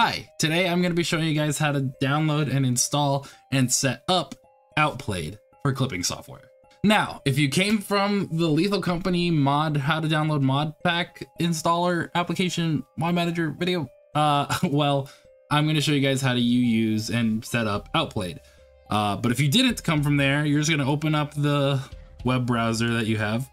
Hi, today I'm going to be showing you guys how to download and install and set up Outplayed for clipping software. Now, if you came from the Lethal Company mod, how to download mod pack installer application mod manager video, uh, well, I'm going to show you guys how to you use and set up Outplayed. Uh, but if you didn't come from there, you're just going to open up the web browser that you have.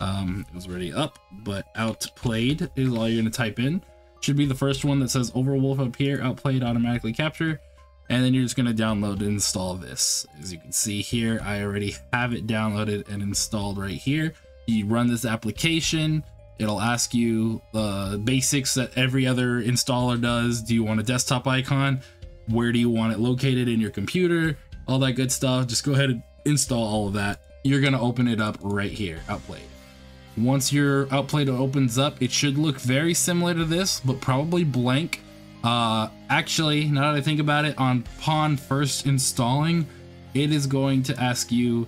Um, it was already up, but Outplayed is all you're going to type in should be the first one that says Overwolf up here, outplayed automatically capture. And then you're just going to download and install this. As you can see here, I already have it downloaded and installed right here. You run this application, it'll ask you the basics that every other installer does. Do you want a desktop icon? Where do you want it located in your computer? All that good stuff. Just go ahead and install all of that. You're going to open it up right here, Outplayed. Once your outplayed opens up, it should look very similar to this, but probably blank. Uh, actually, now that I think about it, on Pawn first installing, it is going to ask you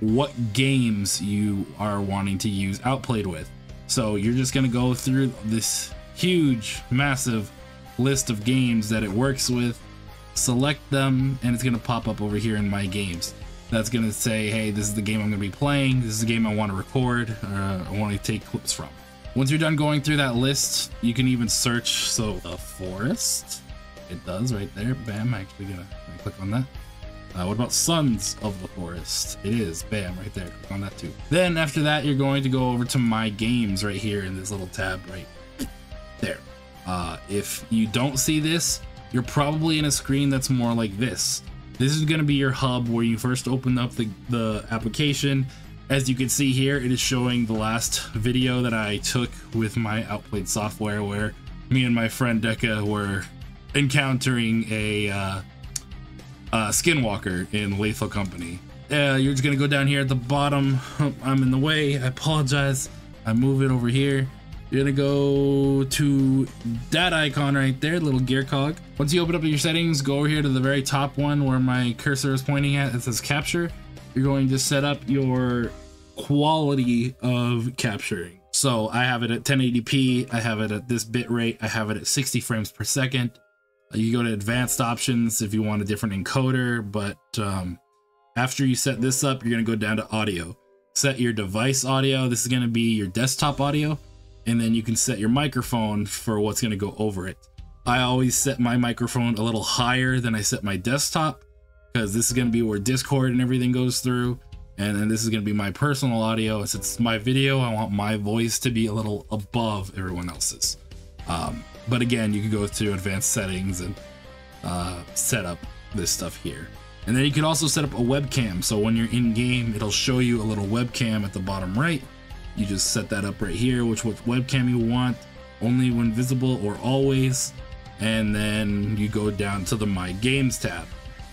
what games you are wanting to use outplayed with. So you're just going to go through this huge, massive list of games that it works with, select them, and it's going to pop up over here in my games that's going to say, hey, this is the game I'm going to be playing. This is the game I want to record. Uh, I want to take clips from. Once you're done going through that list, you can even search. So the forest, it does right there. Bam, I'm actually going to click on that. Uh, what about Sons of the Forest? It is. Bam, right there. Click on that too. Then after that, you're going to go over to My Games right here in this little tab right there. Uh, if you don't see this, you're probably in a screen that's more like this. This is going to be your hub where you first open up the, the application. As you can see here, it is showing the last video that I took with my Outplayed software where me and my friend Deca were encountering a, uh, skinwalker in Lethal Company. Uh, you're just going to go down here at the bottom. I'm in the way. I apologize. I move it over here. You're gonna go to that icon right there, little gear cog. Once you open up your settings, go over here to the very top one where my cursor is pointing at. It says capture. You're going to set up your quality of capturing. So I have it at 1080p. I have it at this bit rate. I have it at 60 frames per second. You go to advanced options if you want a different encoder, but um, after you set this up, you're gonna go down to audio. Set your device audio. This is gonna be your desktop audio and then you can set your microphone for what's going to go over it. I always set my microphone a little higher than I set my desktop because this is going to be where Discord and everything goes through. And then this is going to be my personal audio. Since it's my video, I want my voice to be a little above everyone else's. Um, but again, you can go to advanced settings and uh, set up this stuff here. And then you can also set up a webcam. So when you're in game, it'll show you a little webcam at the bottom right you just set that up right here, which what webcam you want, only when visible or always. And then you go down to the My Games tab.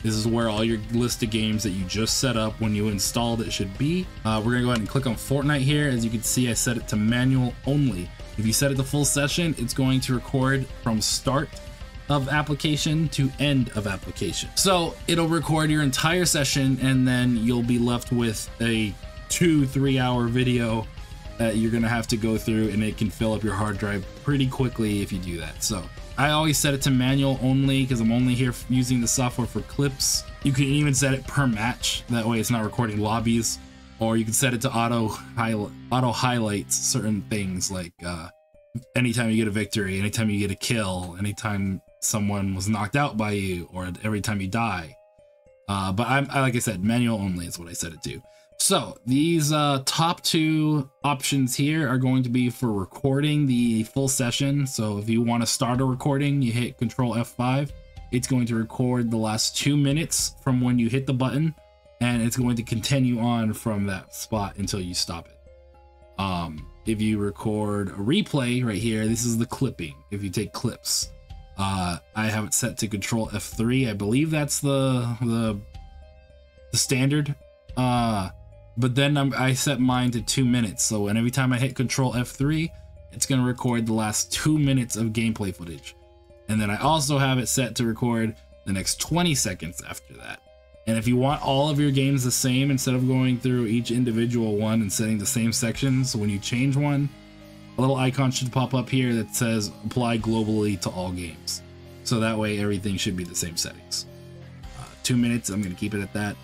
This is where all your list of games that you just set up when you installed it should be. Uh, we're gonna go ahead and click on Fortnite here. As you can see, I set it to manual only. If you set it to full session, it's going to record from start of application to end of application. So it'll record your entire session and then you'll be left with a two, three hour video that you're gonna have to go through and it can fill up your hard drive pretty quickly if you do that. So I always set it to manual only because I'm only here using the software for clips. You can even set it per match. That way it's not recording lobbies. Or you can set it to auto highlight auto highlights certain things like uh, anytime you get a victory, anytime you get a kill, anytime someone was knocked out by you, or every time you die. Uh, but I'm like I said, manual only is what I set it to. So these uh, top two options here are going to be for recording the full session. So if you want to start a recording, you hit Control F5. It's going to record the last two minutes from when you hit the button, and it's going to continue on from that spot until you stop it. Um, if you record a replay right here, this is the clipping. If you take clips, uh, I have it set to Control F3. I believe that's the the the standard. Uh, but then I'm, i set mine to two minutes. So and every time I hit Control F3, it's gonna record the last two minutes of gameplay footage. And then I also have it set to record the next 20 seconds after that. And if you want all of your games the same, instead of going through each individual one and setting the same sections, when you change one, a little icon should pop up here that says apply globally to all games. So that way everything should be the same settings. Uh, two minutes, I'm gonna keep it at that.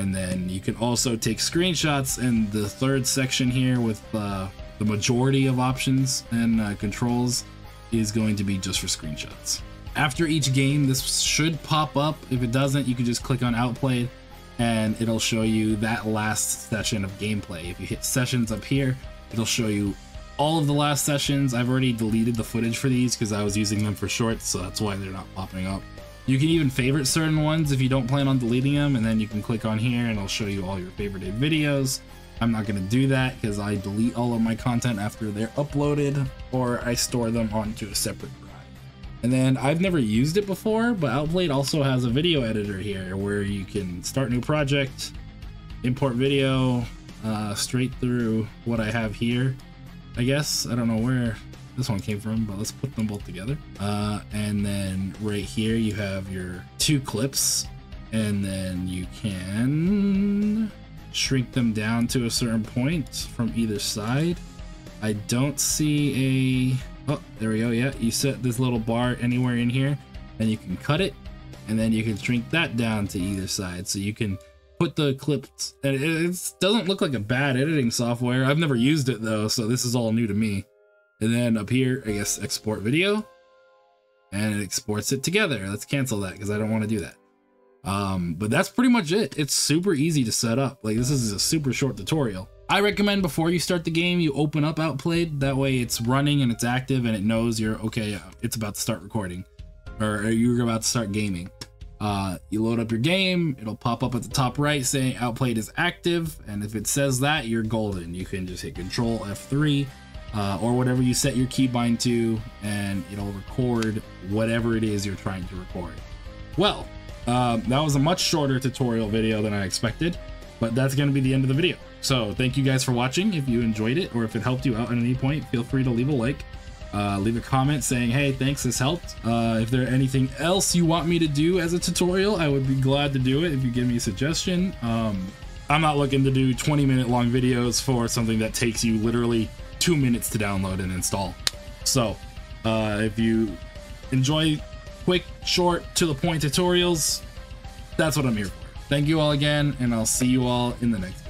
And then you can also take screenshots and the third section here with uh, the majority of options and uh, controls is going to be just for screenshots. After each game, this should pop up. If it doesn't, you can just click on Outplayed and it'll show you that last session of gameplay. If you hit sessions up here, it'll show you all of the last sessions. I've already deleted the footage for these because I was using them for shorts, so that's why they're not popping up. You can even favorite certain ones if you don't plan on deleting them, and then you can click on here and it'll show you all your favorited videos. I'm not to do that because I delete all of my content after they're uploaded or I store them onto a separate drive. And then I've never used it before, but Outplayed also has a video editor here where you can start new project, import video uh, straight through what I have here. I guess I don't know where this one came from, but let's put them both together. Uh, and then right here you have your two clips, and then you can shrink them down to a certain point from either side. I don't see a... Oh, there we go. Yeah, you set this little bar anywhere in here, and you can cut it, and then you can shrink that down to either side. So you can put the clips... And it, it doesn't look like a bad editing software. I've never used it, though, so this is all new to me. And then up here, I guess, export video. And it exports it together. Let's cancel that because I don't want to do that. Um, but that's pretty much it. It's super easy to set up. Like this is a super short tutorial. I recommend before you start the game, you open up Outplayed. That way it's running and it's active and it knows you're okay. It's about to start recording or you're about to start gaming. Uh, you load up your game, it'll pop up at the top right saying Outplayed is active. And if it says that, you're golden. You can just hit Control F3 uh, or whatever you set your keybind to, and it'll record whatever it is you're trying to record. Well, uh, that was a much shorter tutorial video than I expected, but that's going to be the end of the video. So thank you guys for watching. If you enjoyed it or if it helped you out at any point, feel free to leave a like. Uh, leave a comment saying, hey, thanks, this helped. Uh, if there anything else you want me to do as a tutorial, I would be glad to do it if you give me a suggestion. Um, I'm not looking to do 20 minute long videos for something that takes you literally two minutes to download and install. So uh, if you enjoy quick, short, to the point tutorials, that's what I'm here for. Thank you all again, and I'll see you all in the next.